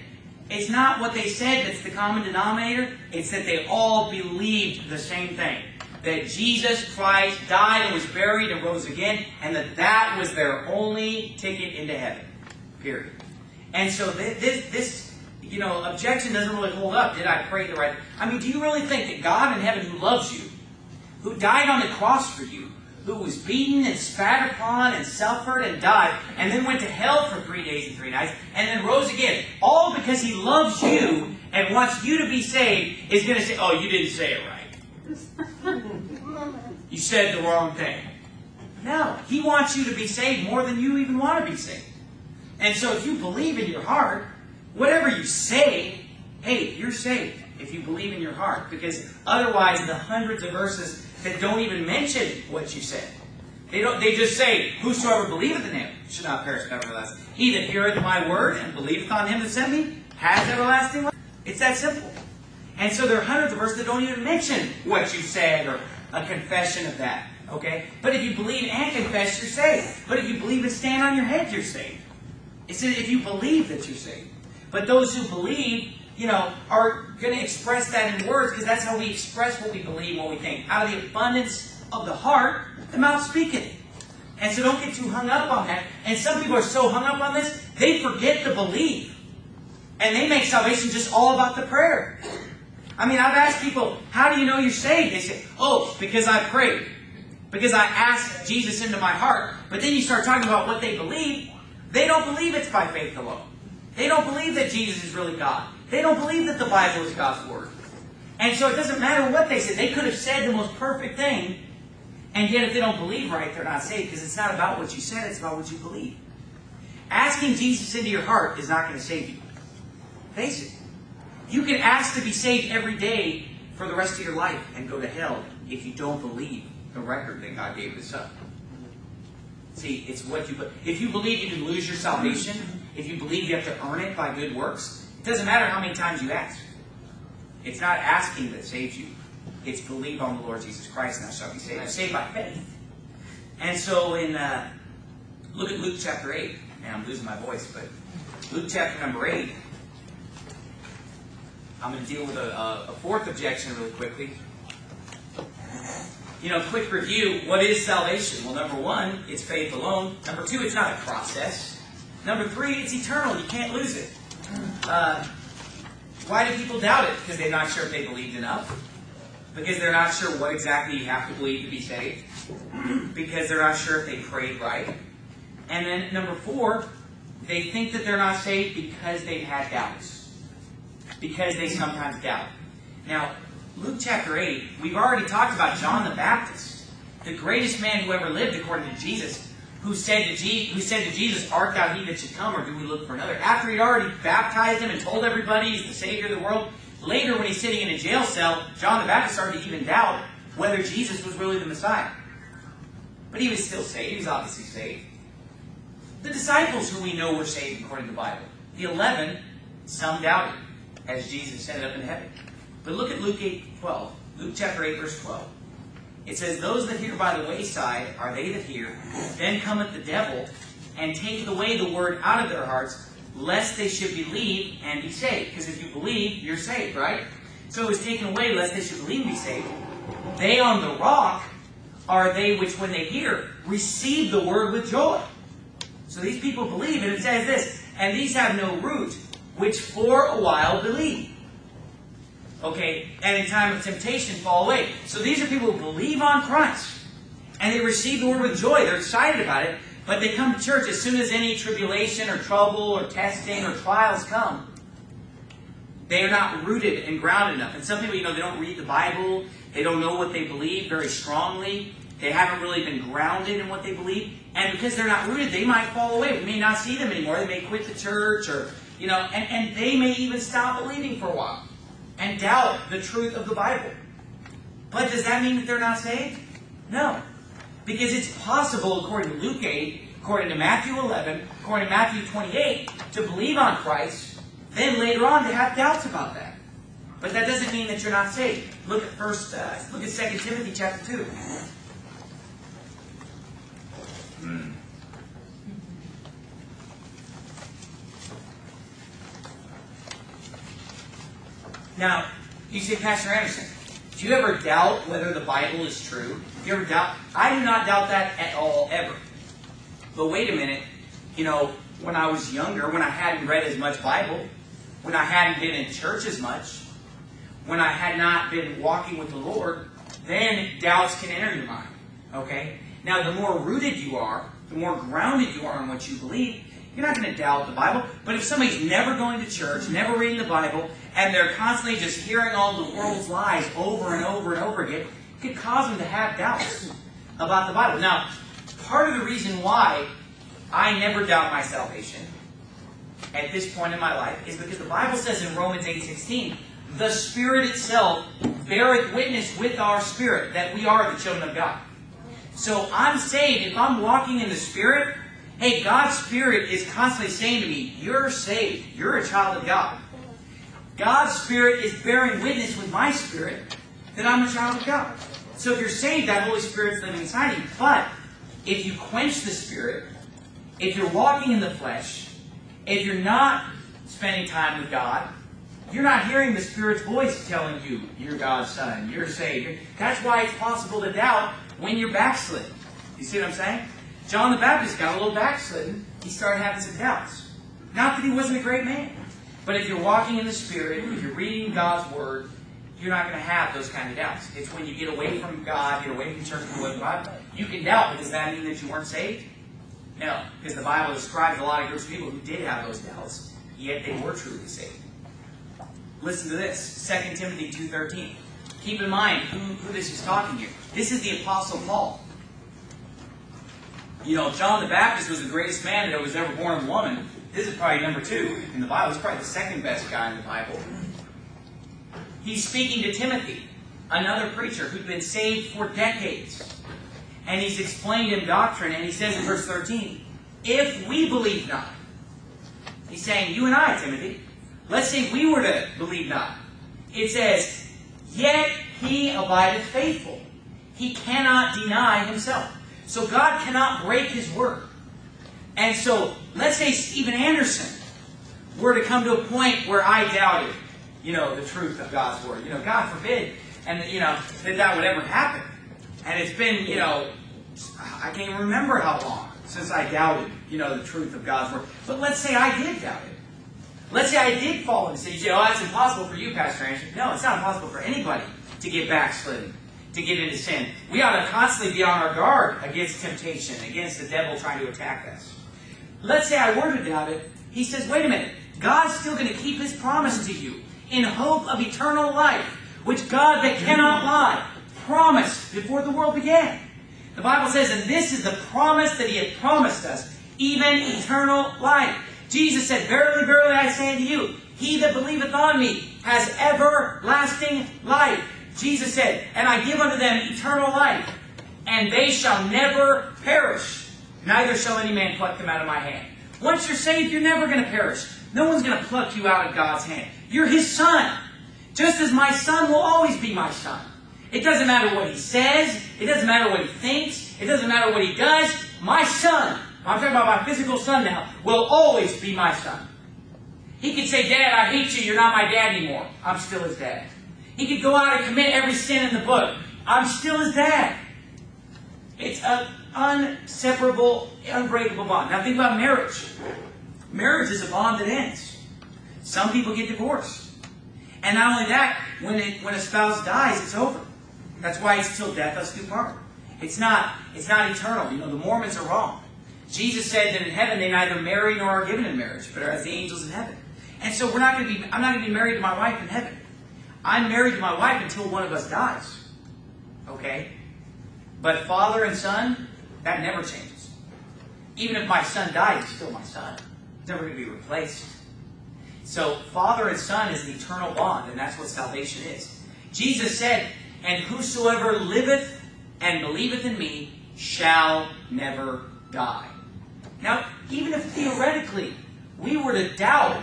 it's not what they said that's the common denominator. It's that they all believed the same thing. That Jesus Christ died and was buried and rose again, and that that was their only ticket into heaven. Period. And so this, this you know, objection doesn't really hold up. Did I pray the right? I mean, do you really think that God in heaven who loves you, who died on the cross for you, who was beaten and spat upon and suffered and died, and then went to hell for three days and three nights, and then rose again, all because he loves you and wants you to be saved, is going to say, Oh, you didn't say it right. [LAUGHS] You said the wrong thing. No, he wants you to be saved more than you even want to be saved. And so if you believe in your heart, whatever you say, hey, you're saved if you believe in your heart. Because otherwise, the hundreds of verses that don't even mention what you said. They don't. They just say, "Whosoever believeth in Him should not perish everlasting." He that heareth my word and believeth on Him that sent me has everlasting life. It's that simple. And so there are hundreds of verses that don't even mention what you said or a confession of that. Okay? But if you believe and confess, you're saved. But if you believe and stand on your head, you're saved. It says if you believe that you're saved. But those who believe, you know, are going to express that in words because that's how we express what we believe, what we think. Out of the abundance of the heart, the mouth speaketh. And so don't get too hung up on that. And some people are so hung up on this, they forget to believe. And they make salvation just all about the prayer. I mean, I've asked people, how do you know you're saved? They say, oh, because I prayed. Because I asked Jesus into my heart. But then you start talking about what they believe. They don't believe it's by faith alone. They don't believe that Jesus is really God. They don't believe that the Bible is God's Word. And so it doesn't matter what they said. They could have said the most perfect thing, and yet if they don't believe right, they're not saved because it's not about what you said, it's about what you believe. Asking Jesus into your heart is not going to save you. Face it. You can ask to be saved every day for the rest of your life and go to hell if you don't believe the record that God gave us up. See, it's what you if you believe you can lose your salvation, if you believe you have to earn it by good works, it doesn't matter how many times you ask. It's not asking that saves you. It's believe on the Lord Jesus Christ and thou shalt be saved. I'm saved by faith. And so in uh, look at Luke chapter 8. Man, I'm losing my voice, but Luke chapter number 8. I'm going to deal with a, a, a fourth objection really quickly. You know, quick review. What is salvation? Well, number one, it's faith alone. Number two, it's not a process. Number three, it's eternal. You can't lose it. Uh, why do people doubt it? Because they're not sure if they believed enough. Because they're not sure what exactly you have to believe to be saved. [CLEARS THROAT] because they're not sure if they prayed right. And then number four, they think that they're not saved because they've had doubts. Because they sometimes doubt. Now, Luke chapter 8, we've already talked about John the Baptist, the greatest man who ever lived according to Jesus, who said to, Je- who said to Jesus, Art thou he that should come, or do we look for another? After he'd already baptized him and told everybody he's the Savior of the world, later when he's sitting in a jail cell, John the Baptist started to even doubt whether Jesus was really the Messiah. But he was still saved. He was obviously saved. The disciples who we know were saved according to the Bible, the eleven, some doubted, as Jesus ascended up in heaven. But look at Luke 8, 12. Luke chapter 8, verse 12. It says, Those that hear by the wayside are they that hear. Then cometh the devil, and taketh away the word out of their hearts, lest they should believe and be saved. Because if you believe, you're saved, right? So it was taken away lest they should believe and be saved. They on the rock are they which, when they hear, receive the word with joy. So these people believe, and it says this, and these have no root, which for a while believe. Okay, and in time of temptation fall away. So these are people who believe on Christ. And they receive the word with joy. They're excited about it. But they come to church as soon as any tribulation or trouble or testing or trials come. They are not rooted and grounded enough. And some people, you know, they don't read the Bible. They don't know what they believe very strongly. They haven't really been grounded in what they believe. And because they're not rooted, they might fall away. We may not see them anymore. They may quit the church or, you know, and, and they may even stop believing for a while and doubt the truth of the Bible. But does that mean that they're not saved? No. Because it's possible, according to Luke 8, according to Matthew 11, according to Matthew 28, to believe on Christ, then later on to have doubts about that. But that doesn't mean that you're not saved. Look at first, uh, look at 2 Timothy chapter 2. Now, you say, Pastor Anderson, do you ever doubt whether the Bible is true? Do you ever doubt? I do not doubt that at all, ever. But wait a minute. You know, when I was younger, when I hadn't read as much Bible, when I hadn't been in church as much, when I had not been walking with the Lord, then doubts can enter your mind. Okay? Now, the more rooted you are, the more grounded you are in what you believe, you're not going to doubt the Bible. But if somebody's never going to church, never reading the Bible, and they're constantly just hearing all the world's lies over and over and over again, it could cause them to have doubts about the Bible. Now, part of the reason why I never doubt my salvation at this point in my life is because the Bible says in Romans 8:16, the Spirit itself beareth witness with our spirit that we are the children of God. So I'm saved. If I'm walking in the Spirit, hey, God's Spirit is constantly saying to me, You're saved. You're a child of God. God's Spirit is bearing witness with my spirit that I'm a child of God. So if you're saved, that Holy Spirit's living inside you. But if you quench the Spirit, if you're walking in the flesh, if you're not spending time with God, you're not hearing the Spirit's voice telling you, you're God's son, you're saved. That's why it's possible to doubt when you're backslidden. You see what I'm saying? John the Baptist got a little backslidden. He started having some doubts. Not that he wasn't a great man, but if you're walking in the Spirit, if you're reading God's Word, you're not going to have those kind of doubts. It's when you get away from God, get away from church, get away from God, you can doubt, but does that mean that you weren't saved? No, because the Bible describes a lot of groups of people who did have those doubts, yet they were truly saved. Listen to this, 2 Timothy 2.13. Keep in mind who, who this is talking to. This is the Apostle Paul. You know, John the Baptist was the greatest man that was ever born of woman. This is probably number two in the Bible. He's probably the second best guy in the Bible. He's speaking to Timothy, another preacher who'd been saved for decades. And he's explained him doctrine, and he says in verse 13, If we believe not, he's saying, You and I, Timothy, let's say we were to believe not. It says, Yet he abideth faithful. He cannot deny himself. So God cannot break his word. And so, let's say Steven Anderson were to come to a point where I doubted, you know, the truth of God's word. You know, God forbid, and you know, that that would ever happen. And it's been, you know, I can't even remember how long since I doubted, you know, the truth of God's word. But let's say I did doubt it. Let's say I did fall into sin. You say, oh, that's impossible for you, Pastor Anderson. No, it's not impossible for anybody to get backslidden, to get into sin. We ought to constantly be on our guard against temptation, against the devil trying to attack us. Let's say I were to doubt it. He says, wait a minute. God's still going to keep his promise to you in hope of eternal life, which God that cannot lie promised before the world began. The Bible says, and this is the promise that he had promised us, even eternal life. Jesus said, Verily, verily, I say unto you, he that believeth on me has everlasting life. Jesus said, And I give unto them eternal life, and they shall never perish, neither shall any man pluck them out of my hand. Once you're saved, you're never going to perish. No one's going to pluck you out of God's hand. You're his son. Just as my son will always be my son. It doesn't matter what he says. It doesn't matter what he thinks. It doesn't matter what he does. My son, I'm talking about my physical son now, will always be my son. He could say, Dad, I hate you. You're not my dad anymore. I'm still his dad. He could go out and commit every sin in the book. I'm still his dad. It's an unseparable, unbreakable bond. Now think about marriage. Marriage is a bond that ends. Some people get divorced. And not only that, when, it, when a spouse dies, it's over. That's why it's till death us do part. It's not, it's not eternal. You know, the Mormons are wrong. Jesus said that in heaven they neither marry nor are given in marriage, but are as the angels in heaven. And so we're not going to be, I'm not going to be married to my wife in heaven. I'm married to my wife until one of us dies. Okay? But father and son, that never changes. Even if my son dies, he's still my son. It's never going to be replaced. So father and son is an eternal bond, and that's what salvation is. Jesus said, And whosoever liveth and believeth in me shall never die. Now, even if theoretically we were to doubt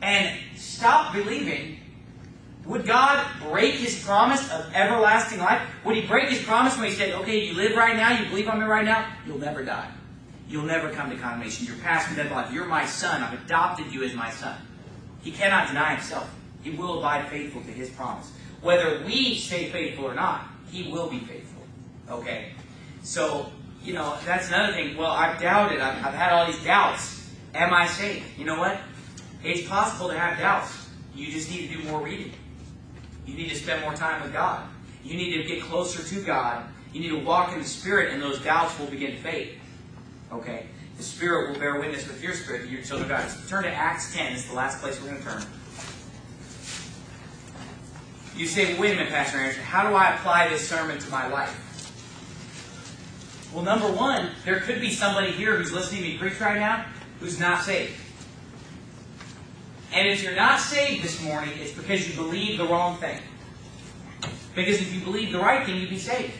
and stop believing, would God break his promise of everlasting life? Would he break his promise when he said, okay, you live right now, you believe on me right now, you'll never die. You'll never come to condemnation. You're past from death life. You're my son. I've adopted you as my son. He cannot deny himself. He will abide faithful to his promise. Whether we stay faithful or not, he will be faithful. Okay? So, you know, that's another thing. Well, I've doubted. I've, I've had all these doubts. Am I saved? You know what? It's possible to have doubts. You just need to do more reading. You need to spend more time with God. You need to get closer to God. You need to walk in the Spirit, and those doubts will begin to fade. Okay? The Spirit will bear witness with your spirit, your children of God. So turn to Acts 10. It's the last place we're going to turn. You say, wait a minute, Pastor Anderson, how do I apply this sermon to my life? Well, number one, there could be somebody here who's listening to me preach right now who's not saved. And if you're not saved this morning, it's because you believe the wrong thing. Because if you believe the right thing, you'd be saved.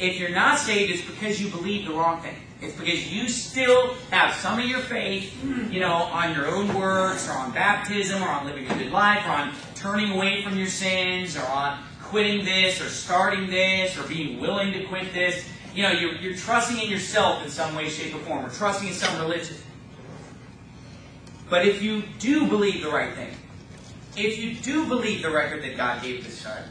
If you're not saved, it's because you believe the wrong thing. It's because you still have some of your faith, you know, on your own works, or on baptism, or on living a good life, or on turning away from your sins, or on quitting this, or starting this, or being willing to quit this. You know, you're, you're trusting in yourself in some way, shape, or form, or trusting in some religion. But if you do believe the right thing, if you do believe the record that God gave His Son,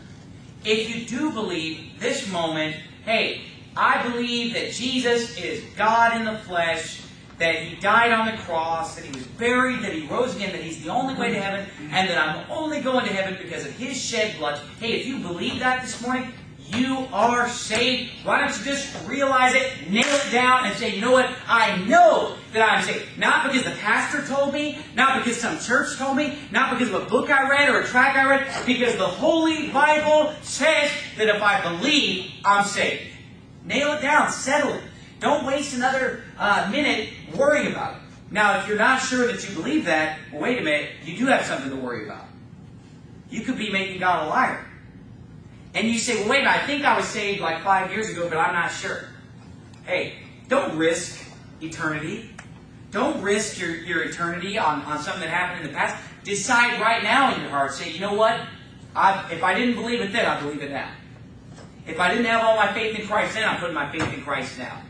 if you do believe this moment, hey, I believe that Jesus is God in the flesh, that He died on the cross, that He was buried, that He rose again, that He's the only way to heaven, and that I'm only going to heaven because of His shed blood. Hey, if you believe that this morning, you are saved. Why don't you just realize it, nail it down, and say, you know what? I know that I'm saved. Not because the pastor told me, not because some church told me, not because of a book I read or a track I read, because the Holy Bible says that if I believe, I'm saved. Nail it down, settle it. Don't waste another uh, minute worrying about it. Now, if you're not sure that you believe that, well, wait a minute, you do have something to worry about. You could be making God a liar. And you say, well, wait, I think I was saved like five years ago, but I'm not sure. Hey, don't risk eternity. Don't risk your, your eternity on, on something that happened in the past. Decide right now in your heart. Say, you know what? I, if I didn't believe it then, I believe it now. If I didn't have all my faith in Christ then, I'm putting my faith in Christ now.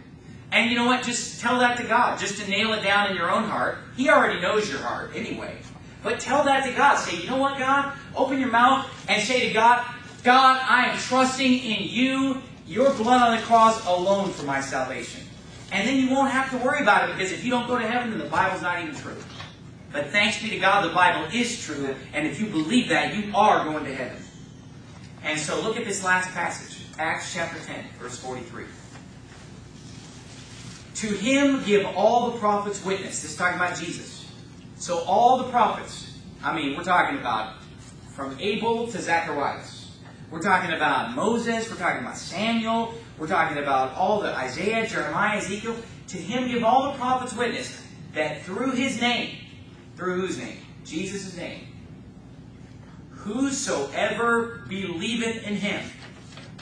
And you know what? Just tell that to God. Just to nail it down in your own heart. He already knows your heart anyway. But tell that to God. Say, you know what, God? Open your mouth and say to God, God, I am trusting in you, your blood on the cross alone for my salvation. And then you won't have to worry about it because if you don't go to heaven, then the Bible's not even true. But thanks be to God, the Bible is true. And if you believe that, you are going to heaven. And so look at this last passage, Acts chapter 10, verse 43. To him give all the prophets witness. This is talking about Jesus. So all the prophets, I mean, we're talking about from Abel to Zacharias. We're talking about Moses. We're talking about Samuel. We're talking about all the Isaiah, Jeremiah, Ezekiel. To him give all the prophets witness that through his name, through whose name? Jesus' name. Whosoever believeth in him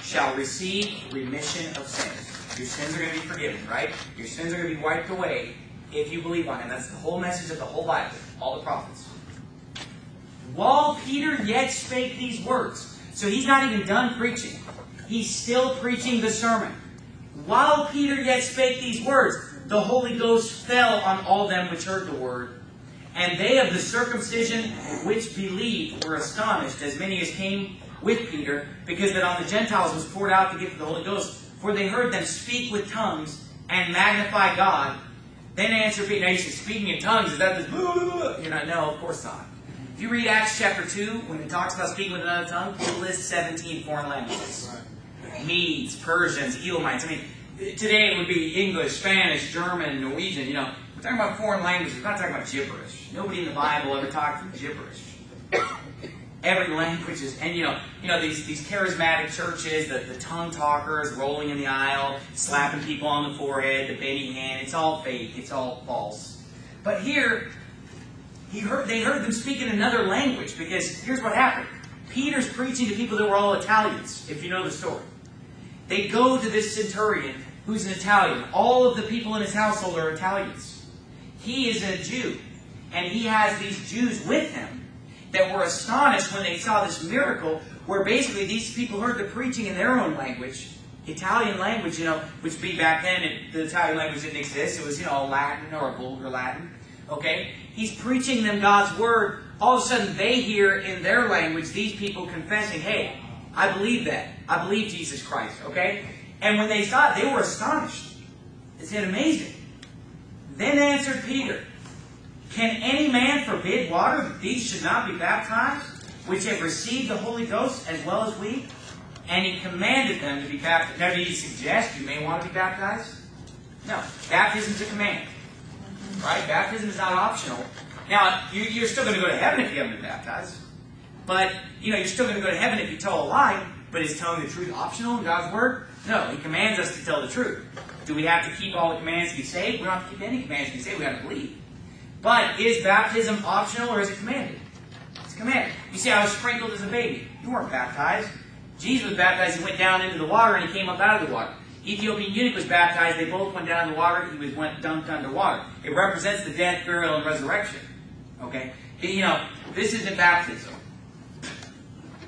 shall receive remission of sins. Your sins are going to be forgiven, right? Your sins are going to be wiped away if you believe on him. That's the whole message of the whole Bible, all the prophets. While Peter yet spake these words, so he's not even done preaching. He's still preaching the sermon. While Peter yet spake these words, the Holy Ghost fell on all them which heard the word. And they of the circumcision which believed were astonished, as many as came with Peter, because that on the Gentiles was poured out the gift of the Holy Ghost. For they heard them speak with tongues and magnify God. Then answered Peter, now you speaking in tongues, is that this, [LAUGHS] you know, no, of course not. If you read Acts chapter 2, when it talks about speaking with another tongue, it lists 17 foreign languages. Medes, Persians, Elamites. I mean, today it would be English, Spanish, German, Norwegian. You know, we're talking about foreign languages. We're not talking about gibberish. Nobody in the Bible ever talked gibberish. Every language is, and you know, you know these these charismatic churches, the, the tongue talkers rolling in the aisle, slapping people on the forehead, the Benny Hinn. It's all fake. It's all false. But here, he heard, they heard them speak in another language because here's what happened. Peter's preaching to people that were all Italians, if you know the story. They go to this centurion who's an Italian. All of the people in his household are Italians. He is a Jew, and he has these Jews with him that were astonished when they saw this miracle where basically these people heard the preaching in their own language. Italian language, you know, which be back then, it, the Italian language didn't exist. It was, you know, Latin or a vulgar Latin. Okay? He's preaching them God's word. All of a sudden, they hear in their language these people confessing, hey, I believe that. I believe Jesus Christ. Okay? And when they saw it, they were astonished. Said, amazing. Then answered Peter, Can any man forbid water that these should not be baptized, which have received the Holy Ghost as well as we? And he commanded them to be baptized. Now, did he suggest you may want to be baptized? No. Baptism is a command. Right? Baptism is not optional. Now, you, you're still going to go to heaven if you haven't been baptized. But, you know, you're still going to go to heaven if you tell a lie. But is telling the truth optional in God's Word? No. He commands us to tell the truth. Do we have to keep all the commands to be saved? We don't have to keep any commands to be saved. We have to believe. But is baptism optional or is it commanded? It's commanded. You see, I was sprinkled as a baby. You weren't baptized. Jesus was baptized. He went down into the water and he came up out of the water. Ethiopian eunuch was baptized. They both went down in the water. He was went dunked underwater. It represents the death, burial, and resurrection. Okay? You know, this isn't baptism.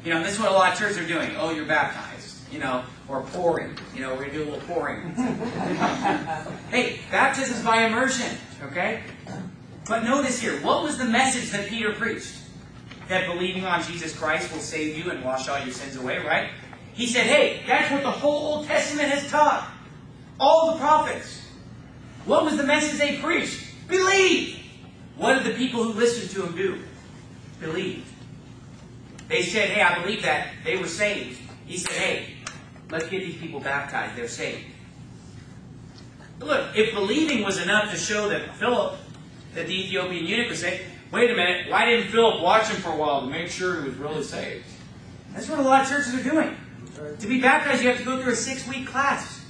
You know, this is what a lot of churches are doing. Oh, you're baptized. You know, or pouring. You know, we're to do a little pouring. [LAUGHS] hey, baptism is by immersion. Okay? But notice here, what was the message that Peter preached? That believing on Jesus Christ will save you and wash all your sins away, right? He said, hey, that's what the whole Old Testament has taught. All the prophets. What was the message they preached? Believe. What did the people who listened to him do? Believe. They said, hey, I believe that. They were saved. He said, hey, let's get these people baptized. They're saved. Look, if believing was enough to show that Philip, that the Ethiopian eunuch was saved, wait a minute, why didn't Philip watch him for a while to make sure he was really saved? That's what a lot of churches are doing. To be baptized, you have to go through a six-week class.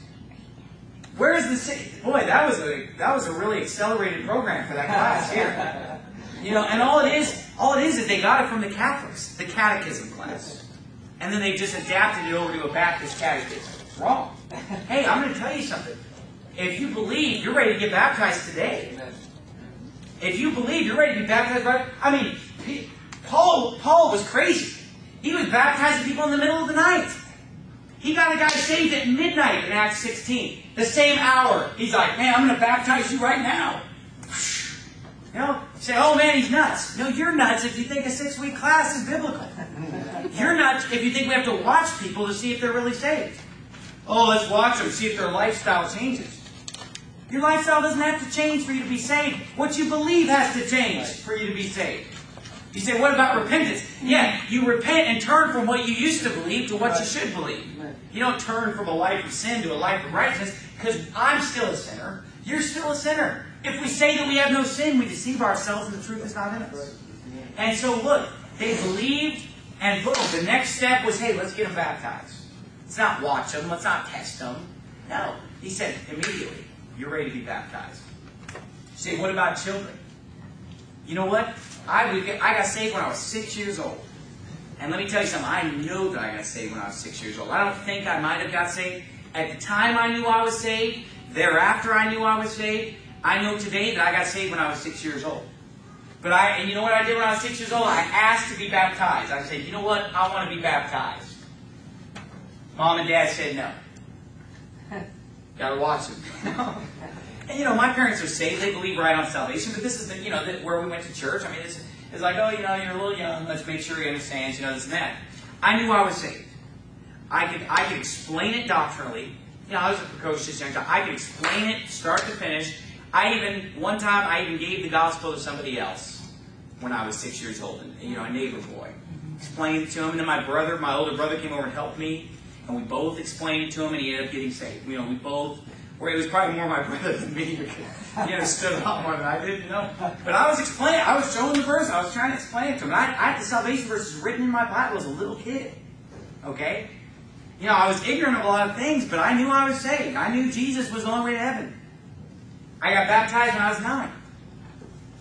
Where is the six? Boy, that was a that was a really accelerated program for that [LAUGHS] class here. You know, and all it is, all it is, is they got it from the Catholics, the Catechism class, and then they just adapted it over to a Baptist catechism. It's wrong. Hey, I'm going to tell you something. If you believe, you're ready to get baptized today. If you believe, you're ready to be baptized. Right? I mean, Paul Paul was crazy. He was baptizing people in the middle of the night. He got a guy saved at midnight in Acts 16. The same hour. He's like, man, I'm going to baptize you right now. [SIGHS] You know, say, oh man, he's nuts. No, you're nuts if you think a six week class is biblical. [LAUGHS] You're nuts if you think we have to watch people to see if they're really saved. Oh, let's watch them, see if their lifestyle changes. Your lifestyle doesn't have to change for you to be saved. What you believe has to change for you to be saved. You say, what about repentance? Yeah, you repent and turn from what you used to believe to what you should believe. You don't turn from a life of sin to a life of righteousness because I'm still a sinner. You're still a sinner. If we say that we have no sin, we deceive ourselves and the truth is not in us. And so look, they believed and boom, the next step was, hey, let's get them baptized. Let's not watch them. Let's not test them. No. He said, immediately, you're ready to be baptized. You say, what about children? You know what? I, I got saved when I was six years old. And let me tell you something, I know that I got saved when I was six years old. I don't think I might have got saved. At the time I knew I was saved, thereafter I knew I was saved. I know today that I got saved when I was six years old. But I, and you know what I did when I was six years old? I asked to be baptized. I said, you know what? I want to be baptized. Mom and dad said no. [LAUGHS] Gotta watch them. [LAUGHS] and you know, my parents are saved. They believe right on salvation. But this is the, you know, the, where we went to church. I mean, it's, it's like, oh, you know, you're a little young. Let's make sure he understands, you know, this and that. I knew I was saved. I could, I could explain it doctrinally. You know, I was a precocious young child. I could explain it start to finish. I even, one time, I even gave the gospel to somebody else when I was six years old, and, you know, a neighbor boy. Explained it to him, and then my brother, my older brother, came over and helped me, and we both explained it to him, and he ended up getting saved. You know, we both, or it was probably more my brother than me, [LAUGHS] he understood a lot more than I did, you know. But I was explaining, I was showing the verse, I was trying to explain it to him. I, I had the salvation verses written in my Bible as a little kid, okay? You know, I was ignorant of a lot of things, but I knew I was saved. I knew Jesus was the only way to heaven. I got baptized when I was nine.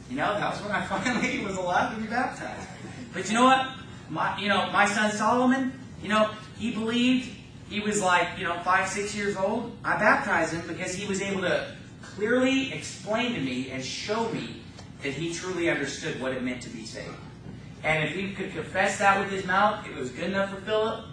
You know, that was when I [LAUGHS] finally was allowed to be baptized. But you know what? My, you know, my son Solomon, you know, he believed. He was like, you know, five, six years old. I baptized him because he was able to clearly explain to me and show me that he truly understood what it meant to be saved. And if he could confess that with his mouth, it was good enough for Philip,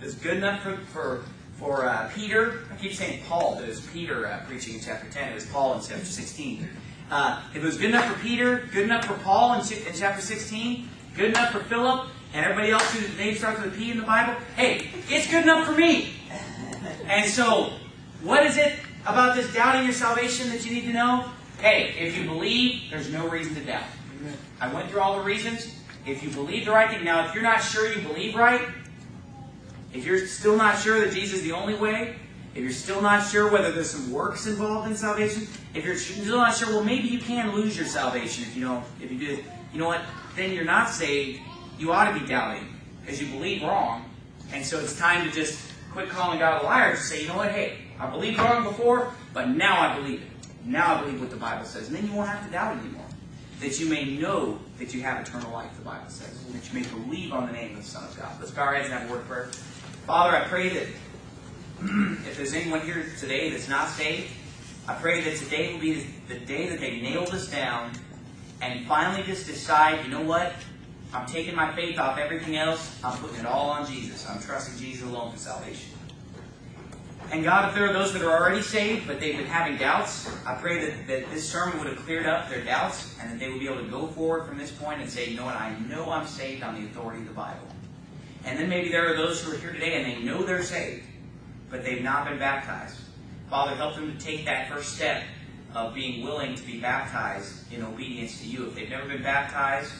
it was good enough for, for for uh, Peter. I keep saying Paul, but it was Peter uh, preaching in chapter 10. It was Paul in chapter 16. Uh, if it was good enough for Peter, good enough for Paul in, in chapter 16, good enough for Philip, and everybody else whose name starts with a P in the Bible, hey, it's good enough for me. And so, what is it about this doubting your salvation that you need to know? hey, if you believe, there's no reason to doubt. I went through all the reasons. If you believe the right thing, now if you're not sure you believe right, if you're still not sure that Jesus is the only way, if you're still not sure whether there's some works involved in salvation, if you're still not sure, well, maybe you can lose your salvation if you don't. If you do, you know what? Then you're not saved. You ought to be doubting because you believe wrong, and so it's time to just quit calling God a liar. Just say, you know what? Hey, I believed wrong before, but now I believe it. Now I believe what the Bible says, and then you won't have to doubt anymore. That you may know that you have eternal life, the Bible says, and that you may believe on the name of the Son of God. Let's bow our heads and have a word of prayer. Father, I pray that [CLEARS THROAT] if there's anyone here today that's not saved, I pray that today will be the day that they nail this down and finally just decide, you know what? I'm taking my faith off everything else. I'm putting it all on Jesus. I'm trusting Jesus alone for salvation. And God, if there are those that are already saved, but they've been having doubts, I pray that, that this sermon would have cleared up their doubts and that they would be able to go forward from this point and say, you know what? I know I'm saved on the authority of the Bible. And then maybe there are those who are here today and they know they're saved, but they've not been baptized. Father, help them to take that first step of being willing to be baptized in obedience to you. If they've never been baptized,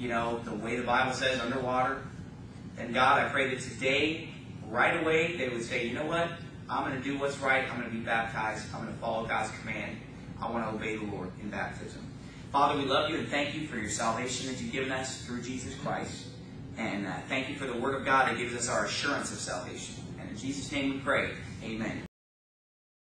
you know, the way the Bible says, underwater, And God, I pray that today, right away, they would say, you know what? I'm going to do what's right. I'm going to be baptized. I'm going to follow God's command. I want to obey the Lord in baptism. Father, we love you and thank you for your salvation that you've given us through Jesus Christ. And uh, thank you for the Word of God that gives us our assurance of salvation. And in Jesus' name we pray. Amen.